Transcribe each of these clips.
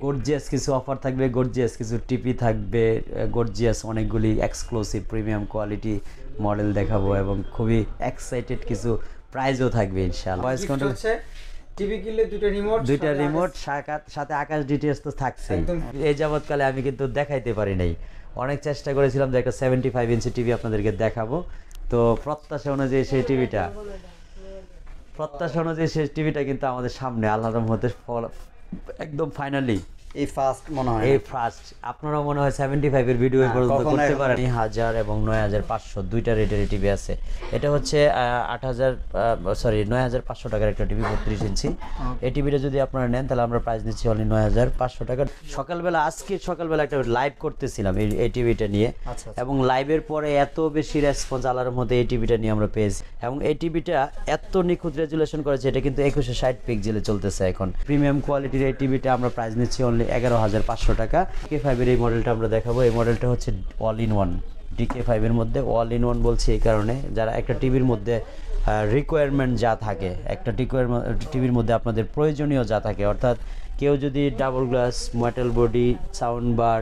Gorgeous কিছু offer থাকবে gorgeous কিছু টিপি থাকবে গর্জিয়াস অনেকগুলি এক্সক্লুসিভ প্রিমিয়াম কোয়ালিটি মডেল দেখাবো এবং খুবই এক্সাইটেড কিছু প্রাইজও থাকবে ইনশাআল্লাহ। ভয়েস কন্ট্রোল টিভি কিনলে দুটো রিমোট দুইটা রিমোট সাথে আকাশ ডিটেলস তো একদম। এই যাবৎকালে আমি কিন্তু দেখাইতে পারি নাই। অনেক চেষ্টা করেছিলাম যে একটা সেভেন্টি ফাইভ ইঞ্চি টিভি আপনাদেরকে দেখাবো। তো প্রত্যাশা অনুযায়ী সেই টিভিটা প্রত্যাশা অনুযায়ী সেই টিভিটা কিন্তু আমাদের সামনে আল্লাহর রহমতে ফল- একদম ফাইনালি এই ফার্স্ট মনে হয় এই ফার্স্ট আপনারা মনে হয় সেভেন্টি ফাইভের ভিডিও হ্যাঁ, পর্যন্ত করতে পারেন। হাজার এবং নয় হাজার পাঁচশো দুইটা রেটের টিভি আছে। এটা হচ্ছে আট হাজার সরি নয় হাজার পাঁচশো টাকার একটা টিভি বত্রিশ ইঞ্চি। এই টিভিটা যদি আপনারা নেন তাহলে আমরা প্রাইস নিচ্ছি অনলি নয় হাজার পাঁচশো টাকা। সকালবেলা আজকে সকালবেলা একটা লাইভ করতেছিলাম এই টিভিটা নিয়ে। আচ্ছা, আচ্ছা। এবং লাইভের পরে এত বেশি রেসপন্স আলার মধ্যে এই টিভিটা নিয়ে আমরা পেয়েছি। এবং এই টিভিটা এত নিখুঁত রেজুলেশন করেছে এটা কিন্তু একুশে ষাট পিক্সেলে চলতেছে এখন। প্রিমিয়াম কোয়ালিটির এই টিভিটা আমরা প্রাইস নিচ্ছি অনলি এগারো হাজার পাঁচশো টাকা। কে ফাইভের এই মডেলটা আমরা দেখাবো। এই মডেলটা হচ্ছে অল ইন ওয়ান ডিকে ফাইভের মধ্যে অল ইন ওয়ান বলছি এই কারণে। যারা একটা টিভির মধ্যে রিকোয়ারমেন্ট যা থাকে, একটা টিভির মধ্যে আপনাদের প্রয়োজনীয় যা থাকে, অর্থাৎ কেউ যদি double glass metal body sound bar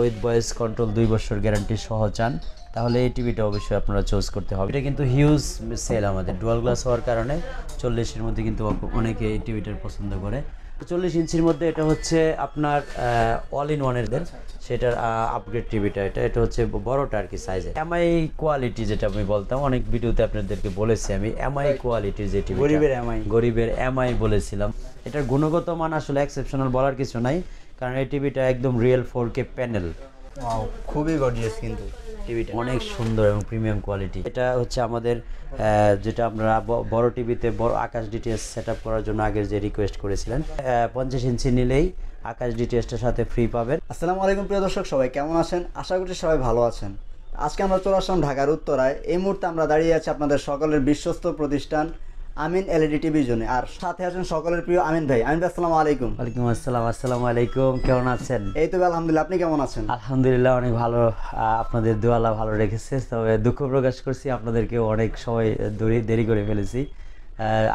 with voice control দুই বছর গ্যারান্টি সহ চান, তাহলে এই টিভিটা অবশ্যই আপনারা চুজ করতে হবে। এটা কিন্তু হিউজ সেল আমাদের। ডুয়াল গ্লাস হওয়ার কারণে চল্লিশের মধ্যে কিন্তু অনেকে এই টিভিটার পছন্দ করে। চল্লিশ ইঞ্চির মধ্যে এটা হচ্ছে আপনার অল ইন ওয়ানের দেন। সেটার আপগ্রেড টিভিটা এটা এটা হচ্ছে বড়টা আর কি সাইজে এমআই কোয়ালিটি যেটা আমি বলতাম অনেক ভিডিওতে আপনাদেরকে বলেছি আমি এমআই কোয়ালিটির যে টিভি গরিবের এমআই গরিবের এমআই বলেছিলাম। এটার গুণগত মান আসলে এক্সেপশনাল বলার কিছু নাই কারণ এই টিভিটা একদম রিয়েল ফোর কে প্যানেল খুবই গর্জিয়াস কিন্তু। টিভিটা অনেক সুন্দর এবং প্রিমিয়াম কোয়ালিটি এটা হচ্ছে আমাদের আহ, যেটা আমরা বড় টিভিতে বড় আকাশ ডিটিএস সেট আপ করার জন্য আগের যে রিকোয়েস্ট করেছিলেন। পঞ্চাশ ইঞ্চি নিলেই আকাশ ডিটিএসটার সাথে ফ্রি পাবেন। আসসালামু আলাইকুম প্রিয় দর্শক সবাই কেমন আছেন? আশা করছি সবাই ভালো আছেন। আজকে আমরা চলে আসলাম ঢাকার উত্তরায়। এই মুহূর্তে আমরা দাঁড়িয়ে আছি আপনাদের সকলের বিশ্বস্ত প্রতিষ্ঠান আমিন এলইডি টিভি জোনে আর সাথে আছেন সকলের প্রিয় আমিন ভাই। আমিন ভাই আসসালামু আলাইকুম। ওয়ালাইকুম আসসালাম আসসালামু আলাইকুম। কেমন আছেন? এই তো আলহামদুলিল্লাহ। আপনি কেমন আছেন? আলহামদুলিল্লাহ অনেক ভালো। আপনাদের দোয়ালা ভালো রেখেছে। তবে দুঃখ প্রকাশ করছি আপনাদেরকে অনেক সময় দেরি দেরি করে ফেলেছি।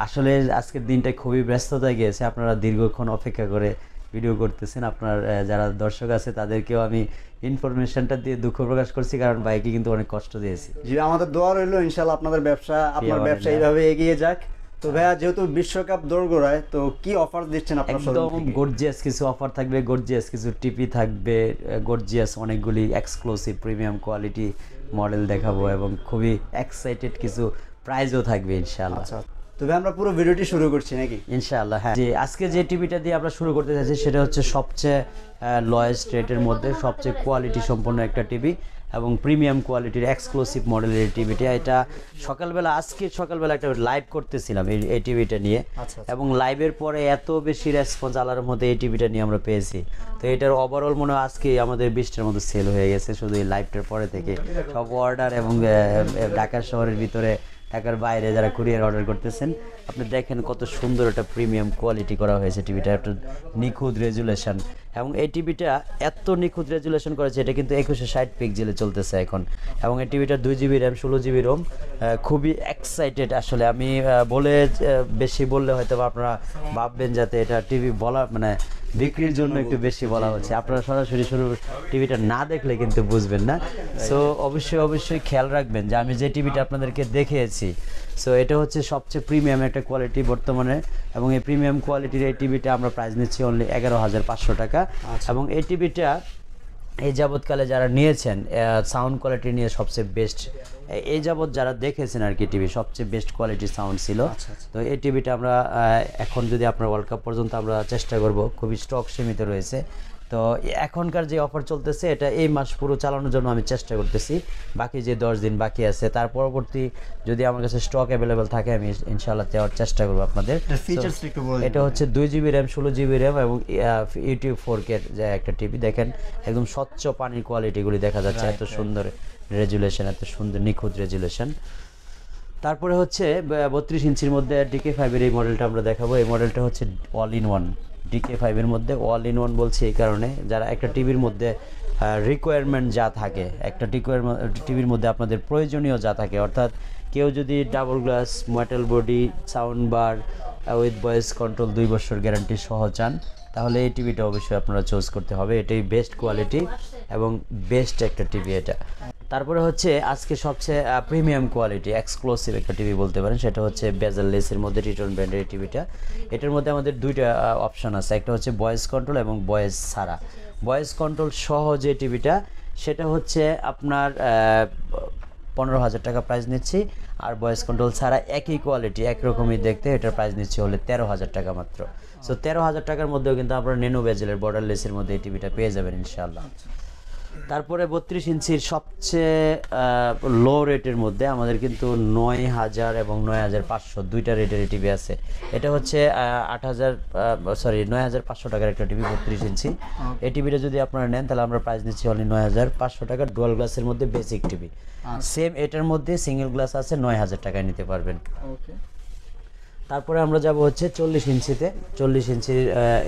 আসলে আজকের দিনটা খুবই ব্যস্ততায় গিয়েছে। আপনারা দীর্ঘক্ষণ অপেক্ষা করে ভিডিও করতেছেন। আপনার যারা দর্শক আছে তাদেরকেও আমি ইনফরমেশনটা দিয়ে দুঃখ প্রকাশ করছি কারণ বাইকে কিন্তু অনেক কষ্ট দিয়েছি। জি আমাদের দোয়া রইল ইনশাল্লাহ আপনাদের ব্যবসা আপনার ব্যবসা। এইভাবে এগিয়ে যাক। তো ভাইয়া যেহেতু বিশ্বকাপ দৌড়গোড়ায় তো কি অফার দিচ্ছেন আপনারা একদম গর্জিয়াস কিছু অফার থাকবে গর্জিয়াস কিছু টিপি থাকবে গর্জিয়াস অনেকগুলি এক্সক্লুসিভ প্রিমিয়াম কোয়ালিটি মডেল দেখাবো এবং খুবই এক্সাইটেড কিছু প্রাইজও থাকবে ইনশাআল্লাহ। আচ্ছা তো ভাই আমরা পুরো ভিডিওটি শুরু করছি নাকি? ইনশাআল্লাহ হ্যাঁ। যে আজকে যে টিভিটা দিয়ে আমরা শুরু করতে চাইছি সেটা হচ্ছে সবচেয়ে লয়েস্ট রেটের মধ্যে সবচেয়ে কোয়ালিটি সম্পন্ন একটা টিভি এবং প্রিমিয়াম কোয়ালিটির এক্সক্লুসিভ মডেলের টিভিটা। এটা সকালবেলা আজকে সকালবেলা একটা লাইভ করতেছিলাম এই এই টিভিটা নিয়ে। আচ্ছা, এবং লাইভের পরে এত বেশি রেসপন্স আলার মধ্যে এই টিভিটা নিয়ে আমরা পেয়েছি। তো এটার ওভারঅল মনে হয় আজকে আমাদের বিশটার মতো সেল হয়ে গেছে শুধু এই লাইভটার পরে থেকে। সব অর্ডার এবং ঢাকা শহরের ভিতরে ঢাকার বাইরে যারা কুরিয়ার অর্ডার করতেছেন, আপনি দেখেন কত সুন্দর একটা প্রিমিয়াম কোয়ালিটি করা হয়েছে টিভিটা একটা নিখুঁত রেজুলেশন এবং এই টিভিটা এত নিখুঁত রেজুলেশন করেছে, এটা কিন্তু একুশে ষাট পিক্সেলে চলতেছে এখন। এবং এই টিভিটা দুই জিবি র্যাম ষোলো জিবি রোম খুবই এক্সাইটেড আসলে। আমি বলে বেশি বললে হয়তো আপনারা ভাববেন যাতে এটা টিভি বলা মানে বিক্রির জন্য একটু বেশি বলা হচ্ছে। আপনারা সরাসরি শুরু টিভিটা না দেখলে কিন্তু বুঝবেন না। সো অবশ্যই অবশ্যই খেয়াল রাখবেন যে আমি যে টিভিটা আপনাদেরকে দেখিয়েছি সো এটা হচ্ছে সবচেয়ে প্রিমিয়াম একটা কোয়ালিটি বর্তমানে এবং এই প্রিমিয়াম কোয়ালিটির এই টিভিটা আমরা প্রাইস নিচ্ছি অনলি এগারো হাজার পাঁচশো টাকা। এবং এই টিভিটা এই যাবৎকালে যারা নিয়েছেন সাউন্ড কোয়ালিটি নিয়ে সবচেয়ে বেস্ট এই যাবৎ যারা দেখেছেন আর কি টিভি সবচেয়ে বেস্ট কোয়ালিটি সাউন্ড ছিল। তো এই টিভিটা আমরা এখন যদি আপনার ওয়ার্ল্ড কাপ পর্যন্ত আমরা চেষ্টা করব খুবই স্টক সীমিত রয়েছে। তো এখনকার যে অফার চলতেছে এটা এই মাস পুরো চালানোর জন্য আমি চেষ্টা করতেছি। বাকি যে দশ দিন বাকি আছে তার পরবর্তী যদি আমার কাছে স্টক অ্যাভেলেবেল থাকে আমি ইনশাআল্লাহ দেওয়ার চেষ্টা করব আপনাদের। এটা হচ্ছে দুই জিবি র্যাম ষোলো জিবি র্যাম এবং ইউটিউব ফোর কে যে একটা টিভি। দেখেন একদম স্বচ্ছ পানির কোয়ালিটিগুলি দেখা যাচ্ছে এত সুন্দর। রেজুলেশন, এত সুন্দর, নিখুঁত রেজুলেশন। তারপরে হচ্ছে বত্রিশ ইঞ্চির মধ্যে ডিকে ফাইভের এই মডেলটা আমরা দেখাবো। এই মডেলটা হচ্ছে অল ইন ওয়ান ডিকে ফাইভের মধ্যে অল ইন ওয়ান বলছি এই কারণে। যারা একটা টিভির মধ্যে রিকোয়ারমেন্ট যা থাকে, একটা টিভির মধ্যে আপনাদের প্রয়োজনীয় যা থাকে, অর্থাৎ কেউ যদি double glass metal body sound bar with voice control দুই বছর গ্যারান্টি সহ চান, তাহলে এই টিভিটা অবশ্যই আপনারা চুজ করতে হবে। এটাই বেস্ট কোয়ালিটি এবং বেস্ট একটা টিভি এটা। তারপরে হচ্ছে আজকে সবচেয়ে প্রিমিয়াম কোয়ালিটি এক্সক্লুসিভ একটা টিভি বলতে পারেন, সেটা হচ্ছে বেজাল লেসের মধ্যে রিটার্ন ব্র্যান্ডের টিভিটা এটার মধ্যে আমাদের দুইটা অপশন আছে। একটা হচ্ছে ভয়েস কন্ট্রোল এবং ভয়েস ছাড়া। ভয়েস কন্ট্রোল সহ যে টিভিটা সেটা হচ্ছে আপনার পনেরো হাজার টাকা প্রাইস নিচ্ছি। আর ভয়েস কন্ট্রোল ছাড়া একই কোয়ালিটি একরকমই দেখতে, এটার প্রাইস নিচ্ছি হলে তেরো হাজার টাকা মাত্র। সো তেরো হাজার টাকার মধ্যেও কিন্তু আপনার নেনো বেজেলের বর্ডার লেসের মধ্যে এই টিভিটা পেয়ে যাবেন ইনশাল্লাহ তারপরে বত্রিশ ইঞ্চির সবচেয়ে লো রেটের মধ্যে আমাদের কিন্তু নয় হাজার এবং নয় হাজার পাঁচশো দুইটা রেটের টিভি আছে। এটা হচ্ছে আট হাজার সরি নয় হাজার পাঁচশো টাকার একটা টিভি বত্রিশ ইঞ্চি। এই টিভিটা যদি আপনারা নেন তাহলে আমরা প্রাইস নিচ্ছি অনলি নয় হাজার পাঁচশো টাকা ডুয়াল গ্লাসের মধ্যে বেসিক টিভি সেম এটার মধ্যে সিঙ্গেল গ্লাস আছে নয় হাজার টাকায় নিতে পারবেন। ওকে তারপরে আমরা যাব হচ্ছে চল্লিশ ইঞ্চিতে। চল্লিশ ইঞ্চির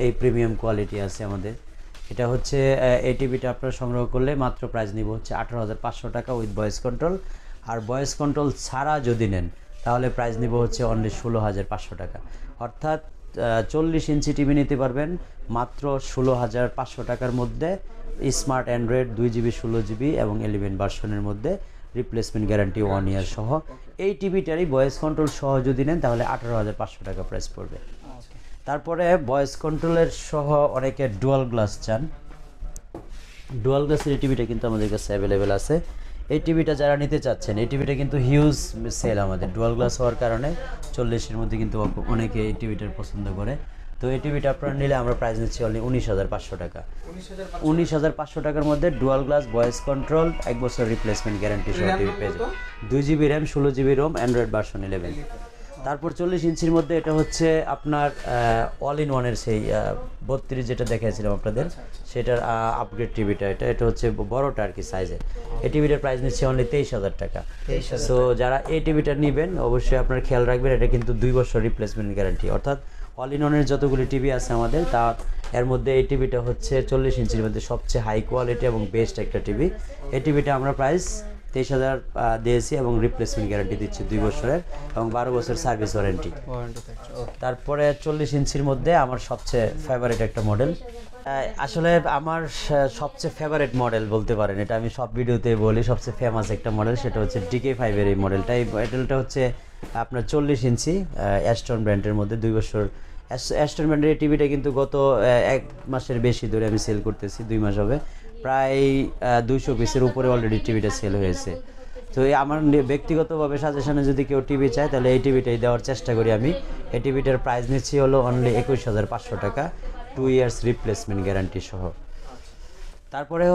এই প্রিমিয়াম কোয়ালিটি আছে আমাদের। এটা হচ্ছে এই টিভিটা আপনারা সংগ্রহ করলে মাত্র প্রাইস নিব হচ্ছে আঠারো হাজার পাঁচশো টাকা উইথ ভয়েস কন্ট্রোল আর ভয়েস কন্ট্রোল ছাড়া যদি নেন তাহলে প্রাইস নিব হচ্ছে অনলি ষোলো হাজার পাঁচশো টাকা। অর্থাৎ চল্লিশ ইঞ্চি টিভি নিতে পারবেন মাত্র ষোলো হাজার পাঁচশো টাকার মধ্যে স্মার্ট অ্যান্ড্রয়েড দুই জিবি ষোলো জিবি এবং এলিভেন ভার্সনের মধ্যে রিপ্লেসমেন্ট গ্যারান্টি ওয়ান ইয়ার সহ। এই টিভিটারই ভয়েস কন্ট্রোল সহ যদি নেন তাহলে আঠারো হাজার পাঁচশো টাকা প্রাইস পড়বে। তারপরে ভয়েস কন্ট্রোলের সহ অনেকে ডুয়াল গ্লাস চান। ডুয়াল গ্লাসের এই টিভিটা কিন্তু আমাদের কাছে অ্যাভেলেবেল আছে। এই টিভিটা যারা নিতে চাচ্ছেন এই টিভিটা কিন্তু হিউজ সেল আমাদের। ডুয়াল গ্লাস হওয়ার কারণে চল্লিশের মধ্যে কিন্তু অনেকে এই টিভিটার পছন্দ করে। তো এই টিভিটা আপনারা নিলে আমরা প্রাইস নিচ্ছি অনলি উনিশ হাজার পাঁচশো টাকা। উনিশ হাজার পাঁচশো টাকার মধ্যে ডুয়াল গ্লাস ভয়েস কন্ট্রোল এক বছর রিপ্লেসমেন্ট গ্যারান্টি সহ টিভি পেয়ে যাবেন। দুই জিবি র্যাম ষোলো GB ROM Android version eleven তারপর চল্লিশ ইঞ্চির মধ্যে এটা হচ্ছে আপনার অল ইন ওয়ানের সেই বত্রিশ যেটা দেখাইছিলাম আপনাদের সেটার আপগ্রেড টিভিটা এটা এটা হচ্ছে বড়টা আর কি সাইজের এই টিভিটার প্রাইস নিচ্ছে অনলি তেইশ হাজার টাকা। সো যারা এই টিভিটা নেবেন অবশ্যই আপনার খেয়াল রাখবেন এটা কিন্তু দুই বছর রিপ্লেসমেন্ট গ্যারান্টি অর্থাৎ অল ইন ওয়ানের যতগুলি টিভি আছে আমাদের তা এর মধ্যে এই টিভিটা হচ্ছে চল্লিশ ইঞ্চির মধ্যে সবচেয়ে হাই কোয়ালিটি এবং বেস্ট একটা টিভি। এই টিভিটা আমরা প্রাইস তেইশ হাজার দিয়েছি এবং রিপ্লেসমেন্ট গ্যারান্টি দিচ্ছি দুই বছরের এবং বারো বছর সার্ভিস ওয়ারেন্টি তারপরে চল্লিশ ইঞ্চির মধ্যে আমার সবচেয়ে ফেভারিট একটা মডেল আসলে আমার সবচেয়ে ফেভারিট মডেল বলতে পারেন এটা আমি সব ভিডিওতে বলি সবচেয়ে ফেমাস একটা মডেল সেটা হচ্ছে ডিকে ফাইভের এই মডেলটা এই মডেলটা হচ্ছে আপনার চল্লিশ ইঞ্চি অ্যাস্টন ব্র্যান্ডের মধ্যে দুই বছর। অ্যাস্টন ব্র্যান্ডের এই টিভিটা কিন্তু গত এক মাসের বেশি ধরে আমি সেল করতেছি দুই মাস হবে। প্রায় দুইশো পিসের উপরে অলরেডি টিভিটা সেল হয়েছে। তো আমার ব্যক্তিগতভাবে সাজেশনে যদি কেউ টিভি চায়, তাহলে এই টিভিটাই দেওয়ার চেষ্টা করি আমি। এই টিভিটার প্রাইস নিচ্ছি হলো অনলি একুশ হাজার পাঁচশো টাকা টু ইয়ার্স রিপ্লেসমেন্ট গ্যারান্টি সহ। তারপরে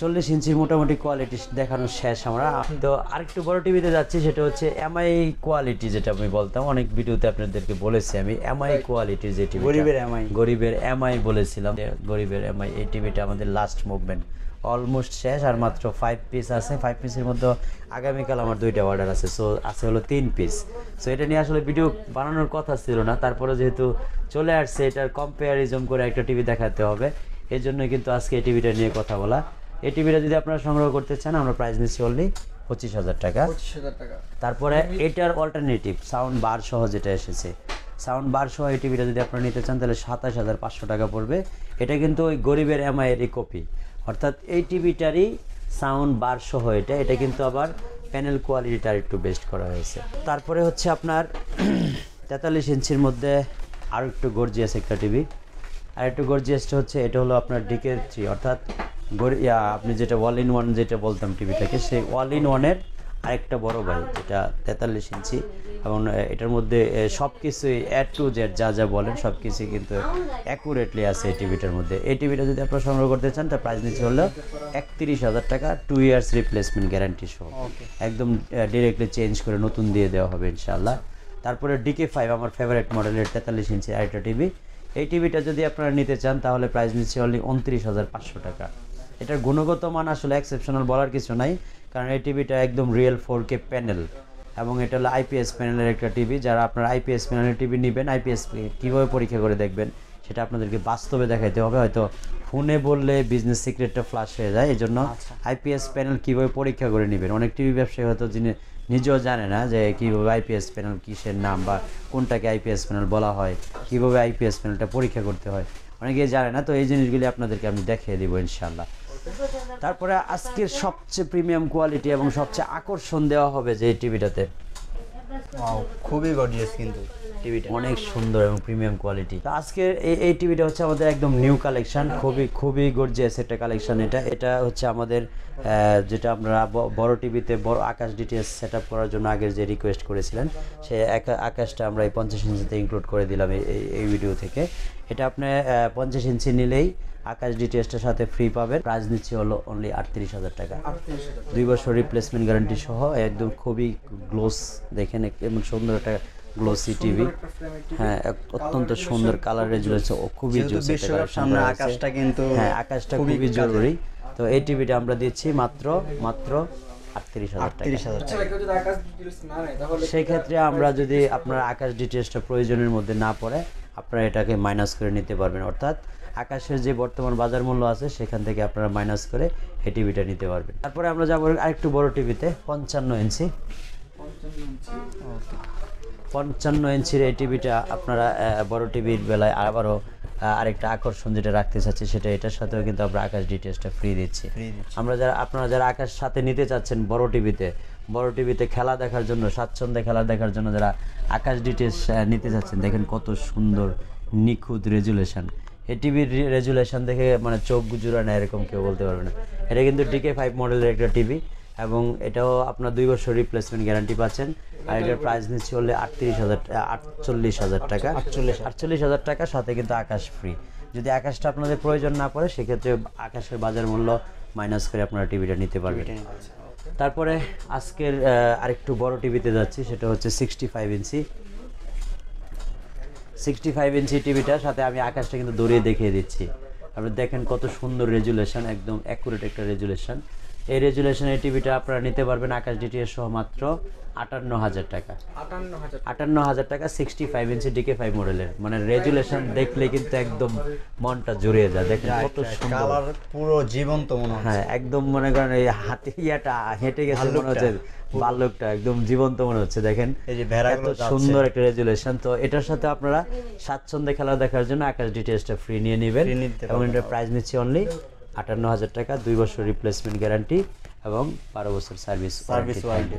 চল্লিশ ইঞ্চির মোটামুটি কোয়ালিটি দেখানো শেষ আমরা। তো আরেকটু বড় টিভিতে যাচ্ছি সেটা হচ্ছে এমআই কোয়ালিটি যেটা আমি বলতাম। অনেক ভিডিওতে আপনাদেরকে বলেছি আমি এমআই কোয়ালিটির যে টিভি গরিবের MI গরিবের এমআই বলেছিলাম। গরিবের এমআই এই টিভিটা আমাদের লাস্ট মুভমেন্ট অলমোস্ট শেষ আর মাত্র ফাইভ পিস আছে। ফাইভ পিসের মধ্যে আগামীকাল আমার দুইটা অর্ডার আছে সো আছে হলো তিন পিস সো এটা নিয়ে আসলে ভিডিও বানানোর কথা ছিল না তারপরে যেহেতু চলে আসছে এটার কম্পেয়ারিজম করে একটা টিভি দেখাতে হবে। এই জন্যই কিন্তু আজকে এই টিভিটা নিয়ে কথা বলা। এই টিভিটা যদি আপনারা সংগ্রহ করতে চান আমরা প্রাইস নিচ্ছি অনলি পঁচিশ হাজার টাকা। পঁচিশ হাজার টাকা। তারপরে এটার অল্টারনেটিভ সাউন্ড বার সহ যেটা এসেছে। সাউন্ড বার সহ এই টিভিটা যদি আপনারা নিতে চান তাহলে সাতাশ হাজার পাঁচশো টাকা পড়বে। এটা কিন্তু ওই গরিবের এমআইয়েরই কপি অর্থাৎ এই টিভিটারই সাউন্ড বার সহ এটা। এটা কিন্তু আবার প্যানেল কোয়ালিটিটা একটু বেস্ট করা হয়েছে। তারপরে হচ্ছে আপনার তেতাল্লিশ ইঞ্চির মধ্যে আরও একটু গর্জিয়াস একটা টিভি। আর একটু গর্জিয়াসটা হচ্ছে এটা হলো আপনার ডিকে থ্রি অর্থাৎ আপনি যেটা ওয়াল ইন ওয়ান যেটা বলতাম টিভিটাকে সেই ওয়াল ইন ওয়ানের আরেকটা বড় ভাই যেটা তেতাল্লিশ ইঞ্চি এবং এটার মধ্যে সব কিছুই অ্যাড টু জেড যা যা বলেন সব কিছুই কিন্তু অ্যাকুরেটলি আছে এই টিভিটার মধ্যে। এই টিভিটা যদি আপনারা সংগ্রহ করতে চান তার প্রাইস নিচ্ছে হলো একত্রিশ হাজার টাকা টু ইয়ার্স রিপ্লেসমেন্ট গ্যারান্টি সহ। একদম ডিরেক্টলি চেঞ্জ করে নতুন দিয়ে দেওয়া হবে ইনশাআল্লাহ। তারপরে ডিকে ফাইভ আমার ফেভারিট মডেলের তেতাল্লিশ ইঞ্চি আরেকটা টিভি এই টিভিটা যদি আপনারা নিতে চান তাহলে প্রাইস নিচ্ছে অনলি উনত্রিশ হাজার পাঁচশো টাকা। এটার গুণগত মান আসলে এক্সেপশনাল বলার কিছু নাই কারণ এই টিভিটা একদম রিয়েল ফোর কে প্যানেল এবং এটা হলো আইপিএস প্যানেলের একটা টিভি যারা আপনার আইপিএস প্যানেলের টিভি নেবেন আইপিএস কীভাবে পরীক্ষা করে দেখবেন সেটা আপনাদেরকে বাস্তবে দেখাইতে হবে। হয়তো ফোনে বললে বিজনেস সিক্রেটটা ফ্লাশ হয়ে যায় এই জন্য আইপিএস প্যানেল কীভাবে পরীক্ষা করে নেবেন? অনেক টিভি ব্যবসায়ী হয়তো যিনি নিজেও জানে না যে কীভাবে আইপিএস প্যানেল কিসের নাম বা কোনটাকে আইপিএস প্যানেল বলা হয়, কীভাবে আইপিএস প্যানেলটা পরীক্ষা করতে হয়, অনেকেই জানে না, তো এই জিনিসগুলি আপনাদেরকে আমি দেখিয়ে দেবো ইনশাল্লাহ তারপরে আজকের সবচেয়ে প্রিমিয়াম কোয়ালিটি এবং সবচেয়ে আকর্ষণ দেওয়া হবে যে এই টিভিটাতে খুবই গর্জিয়াস কিন্তু। টিভিটা। অনেক সুন্দর এবং প্রিমিয়াম কোয়ালিটি আজকে এই এই টিভিটা হচ্ছে আমাদের একদম নিউ কালেকশন খুবই খুবই গর্জিয়াস একটা কালেকশন এটা। এটা হচ্ছে আমাদের যেটা ব- বড় টিভিতে বড় আকাশ ডিটিএস সেট আপ করার জন্য আগের যে রিকোয়েস্ট করেছিলেন সেই আকা- আকাশটা আমরা এই পঞ্চাশ ইঞ্চিতে ইনক্লুড করে দিলাম এই- এই- ভিডিও থেকে। এটা আপনি পঞ্চাশ ইঞ্চি নিলেই আকাশ ডিটিএসটার সাথে ফ্রি পাবেন। প্রাইস নিচ্ছে হলো অনলি আটত্রিশ হাজার টাকা। দুই বছর রিপ্লেসমেন্ট গ্যারান্টি সহ, একদম খুবই গ্লোস দেখেন এমন সুন্দর একটা গ্লোসি টিভি হ্যাঁ অত্যন্ত সুন্দর কালার রেজুলেশন ও খুবই সামনে আকাশটা কিন্তু হ্যাঁ আকাশটা খুবই জরুরি। তো এই টিভিটা আমরা দিচ্ছি মাত্র মাত্র আটত্রিশ হাজার টাকা। হাজার আচ্ছা টাকা কেউ যদি আকাশ ডিটেলস না নেয় তাহলে সেই ক্ষেত্রে আমরা যদি আপনার আকাশ ডিটেলসটা প্রয়োজনের মধ্যে না পড়ে আপনারা এটাকে মাইনাস করে নিতে পারবেন। অর্থাৎ আকাশের যে বর্তমান বাজার মূল্য আছে সেখান থেকে আপনারা মাইনাস করে এই টিভিটা নিতে পারবেন। তারপরে আমরা যাব আরেকটু বড় টিভিতে পঞ্চান্ন ইঞ্চি। পঞ্চান্ন ইঞ্চির এই টিভিটা আপনারা বড় টিভির বেলায় আবারও আরেকটা আকর্ষণ যেটা রাখতে চাচ্ছি সেটা এটার সাথেও কিন্তু আমরা আকাশ ডিটেলসটা ফ্রি দিচ্ছি। আমরা যারা আপনারা যারা আকাশ সাথে নিতে চাচ্ছেন বড় টিভিতে বড় টিভিতে খেলা দেখার জন্য স্বাচ্ছন্দ্যে খেলা দেখার জন্য যারা আকাশ ডিটেলস নিতে চাচ্ছেন দেখেন কত সুন্দর নিখুঁত রেজুলেশন এই টিভির রেজুলেশন দেখে মানে চোখ জুড়ায় না এরকম কেউ বলতে পারবে না। এটা কিন্তু ডিকে ফাইভ মডেলের একটা টিভি। এবং এটাও আপনার দুই বছর রিপ্লেসমেন্ট গ্যারান্টি পাচ্ছেন। আর এটার প্রাইস নিচ্ছে হলে আটত্রিশ হাজার আটচল্লিশ হাজার টাকা। আটচল্লিশ আটচল্লিশ হাজার টাকা সাথে কিন্তু আকাশ ফ্রি যদি আকাশটা আপনাদের প্রয়োজন না পড়ে সেক্ষেত্রে আকাশের বাজার মূল্য মাইনাস করে আপনারা টিভিটা নিতে পারবেন। তারপরে আজকের আরেকটু বড় টিভিতে যাচ্ছি সেটা হচ্ছে sixty five inch sixty five inch টিভিটার সাথে আমি আকাশটা কিন্তু দৌড়িয়ে দেখিয়ে দিচ্ছি। আপনি দেখেন কত সুন্দর রেজুলেশন একদম অ্যাকুরেট একটা রেজুলেশন এই রেজুলেশনের টিভিটা আপনারা নিতে পারবেন আকাশ ডিটিএস সহ মাত্র আটান্ন হাজার টাকা। আটান্ন হাজার টাকা। Sixty five inch DK five মডেলের মানে রেজুলেশন দেখলে কিন্তু একদম মনটা জুড়িয়ে যায়। দেখেন কত সুন্দর। কালার পুরো জীবন্ত মনে হয় হ্যাঁ একদম মনে করেন এই হাতে ইয়াটা হেঁটে গেছে মনে হচ্ছে বাল্যকটা একদম জীবন্ত মনে হচ্ছে। দেখেন এই যে এত ভেড়াগুলো যাচ্ছে। সুন্দর একটা রেজুলেশন। তো এটার সাথে আপনারা স্বাচ্ছন্দ্যে খেলা দেখার জন্য আকাশ ডিটেলসটা ফ্রি নিয়ে নেবেন। এবং এটার প্রাইস নিচ্ছি অনলি আটান্ন হাজার টাকা দুই বছর রিপ্লেসমেন্ট গ্যারান্টি এবং বারো বছর সার্ভিস সার্ভিস ওয়ারেন্টি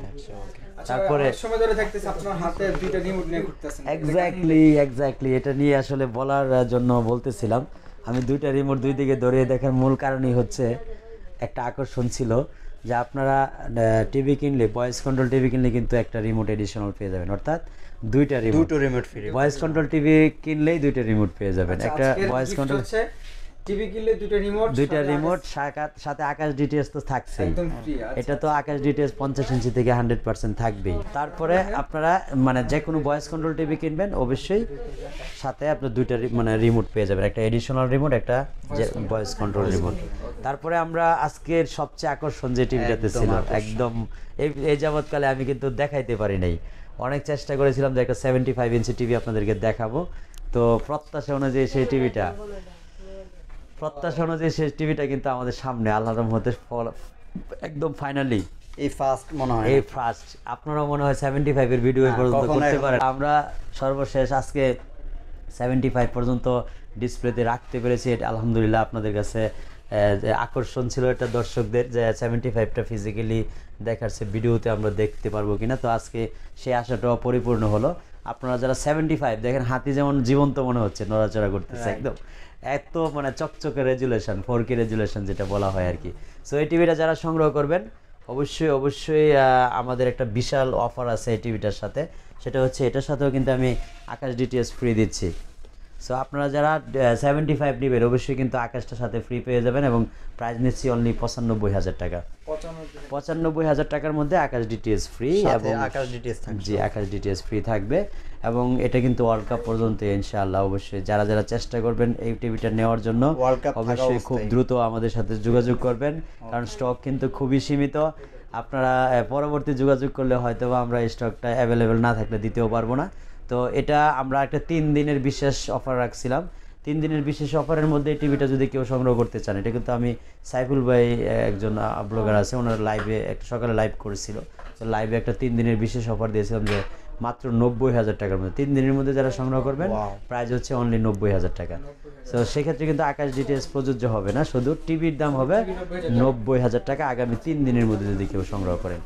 তারপরে সময় ধরে থাকতেছে আপনার হাতে দুইটা রিমোট নিয়ে ঘুরতেছেন। এক্স্যাক্টলি এক্স্যাক্টলি এটা নিয়ে আসলে বলার জন্য বলতেছিলাম। আমি দুইটা রিমোট দুই দিকে ধরিয়ে দেখার মূল কারণই হচ্ছে একটা আকর্ষণ ছিল যে আপনারা টিভি কিনলে ভয়েস কন্ট্রোল টিভি কিনলে কিন্তু একটা রিমোট এডিশনাল পেয়ে যাবেন। অর্থাৎ দুইটা রিমোট দুটো remote free voice control TV কিনলেই দুইটা রিমোট পেয়ে যাবেন। একটা ভয়েস কন্ট্রোল টিভি কিনলে দুটো রিমোট দুইটা রিমোট সাথে আকাশ ডিটেলস তো থাকছে একদম ফ্রি এটা তো আকাশ ডিটেলস পঞ্চাশ ইঞ্চি থেকে হান্ড্রেড পার্সেন্ট থাকবেই। তারপরে আপনারা মানে যে কোনো ভয়েস কন্ট্রোল টিভি কিনবেন অবশ্যই সাথে আপনার দুইটা মানে রিমোট পেয়ে যাবেন। একটা এডিশনাল রিমোট একটা ভয়েস কন্ট্রোল রিমোট তারপরে আমরা আজকের সবচেয়ে আকর্ষণ যে টিভিটাতে ছিল একদম এই এই যাবৎকালে আমি কিন্তু দেখাইতে পারি নাই। অনেক চেষ্টা করেছিলাম যে একটা সেভেন্টি ফাইভ ইঞ্চি টিভি আপনাদেরকে দেখাবো। তো প্রত্যাশা অনুযায়ী সেই টিভিটা প্রত্যাশা অনুযায়ী সেই টিভিটা কিন্তু আমাদের সামনে আল্লাহ রহমতে একদম ফাইনালি এই ফার্স্ট মনে হয় এই ফার্স্ট আপনারাও মনে হয় সেভেন্টি ফাইভের ভিডিও পর্যন্ত করতে পারেন। আমরা সর্বশেষ আজকে সেভেন্টি ফাইভ পর্যন্ত ডিসপ্লেতে রাখতে পেরেছি। এটা আলহামদুলিল্লাহ আপনাদের কাছে আকর্ষণ ছিল এটা দর্শকদের যে সেভেন্টি ফাইভটা ফিজিক্যালি দেখার সে ভিডিওতে আমরা দেখতে পারব কিনা। তো আজকে সেই আশাটাও পরিপূর্ণ হলো। আপনারা যারা সেভেন্টি ফাইভ দেখেন হাতি যেমন জীবন্ত মনে হচ্ছে নড়াচড়া করতেছে একদম। এত মানে চকচকে রেজুলেশন ফোর কে রেজুলেশন যেটা বলা হয় আর কি। সো এই টিভিটা যারা সংগ্রহ করবেন অবশ্যই অবশ্যই আমাদের একটা বিশাল অফার আছে এই টিভিটার সাথে। সেটা হচ্ছে এটার সাথেও কিন্তু আমি আকাশ ডিটিএস ফ্রি দিচ্ছি। সো আপনারা যারা সেভেন্টি ফাইভ নেবেন অবশ্যই কিন্তু আকাশটার সাথে ফ্রি পেয়ে যাবেন এবং প্রাইস নিচ্ছি অনলি পঁচানব্বই হাজার টাকা। পঁচানব্বই হাজার। টাকার মধ্যে আকাশ ডিটিএস ফ্রি এবং Akash DTS G Akash DTS free থাকবে এবং এটা কিন্তু ওয়ার্ল্ড কাপ পর্যন্ত ইনশাআল্লাহ অবশ্যই যারা যারা চেষ্টা করবেন এই টিভিটা নেওয়ার জন্য অবশ্যই খুব দ্রুত আমাদের সাথে যোগাযোগ করবেন কারণ স্টক কিন্তু খুবই সীমিত। আপনারা পরবর্তী যোগাযোগ করলে হয়তো আমরা এই স্টকটা অ্যাভেলেবেল না থাকলে দিতেও পারব না। তো এটা আমরা একটা তিন দিনের বিশেষ অফার রাখছিলাম। তিন দিনের বিশেষ অফারের মধ্যে এই টিভিটা যদি কেউ সংগ্রহ করতে চান এটা কিন্তু আমি সাইফুল ভাই একজন ব্লগার আছে ওনার লাইভে একটা সকালে লাইভ করেছিল। তো লাইভে একটা তিন দিনের বিশেষ অফার দিয়েছিলাম যে মাত্র নব্বই হাজার টাকার মধ্যে। তিন দিনের মধ্যে যারা সংগ্রহ করবেন. প্রাইস হচ্ছে অনলি নব্বই হাজার টাকা। তো সেক্ষেত্রে কিন্তু আকাশ ডিটেলস প্রযোজ্য হবে না শুধু টিভির দাম হবে নব্বই হাজার টাকা। আগামী তিন দিনের মধ্যে যদি কেউ সংগ্রহ করেন।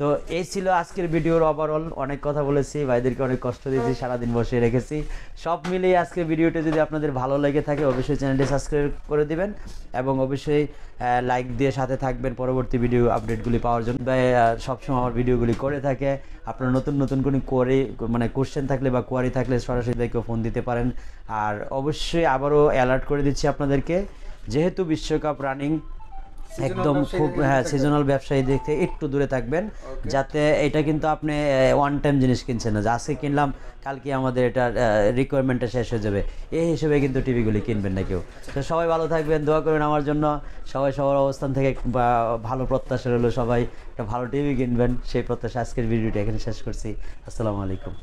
তো এই ছিল আজকের ভিডিওর ওভারঅল অনেক কথা বলেছি ভাইদেরকে অনেক কষ্ট দিয়েছি সারাদিন বসে রেখেছি। সব মিলিয়ে আজকের ভিডিওটি যদি আপনাদের ভালো লেগে থাকে অবশ্যই চ্যানেলটি সাবস্ক্রাইব করে দিবেন এবং অবশ্যই লাইক দিয়ে সাথে থাকবেন পরবর্তী ভিডিও আপডেটগুলি পাওয়ার জন্য। সবসময় আমার ভিডিওগুলি করে থাকে। আপনার নতুন নতুন কোনো কোয়ারি মানে কোশ্চেন থাকলে বা কোয়ারি থাকলে সরাসরি ভাইকে ফোন দিতে পারেন। আর অবশ্যই আবারও অ্যালার্ট করে দিচ্ছি আপনাদেরকে। যেহেতু বিশ্বকাপ রানিং একদম খুব হ্যাঁ সিজনাল ব্যবসায়ী দেখতে একটু দূরে থাকবেন যাতে এটা কিন্তু আপনি ওয়ান টাইম জিনিস কিনছেন না। যে আজকে কিনলাম কালকে আমাদের এটা রিকোয়ারমেন্টটা শেষ হয়ে যাবে। এই হিসেবে কিন্তু টিভিগুলি কিনবেন না কেউ। তো সবাই ভালো থাকবেন দোয়া করবেন আমার জন্য। সবাই সবার অবস্থান থেকে ভালো প্রত্যাশা রইল সবাই। একটা ভালো টিভি কিনবেন সেই প্রত্যাশা আজকের ভিডিওটা এখানে শেষ করছি। আসসালামু আলাইকুম।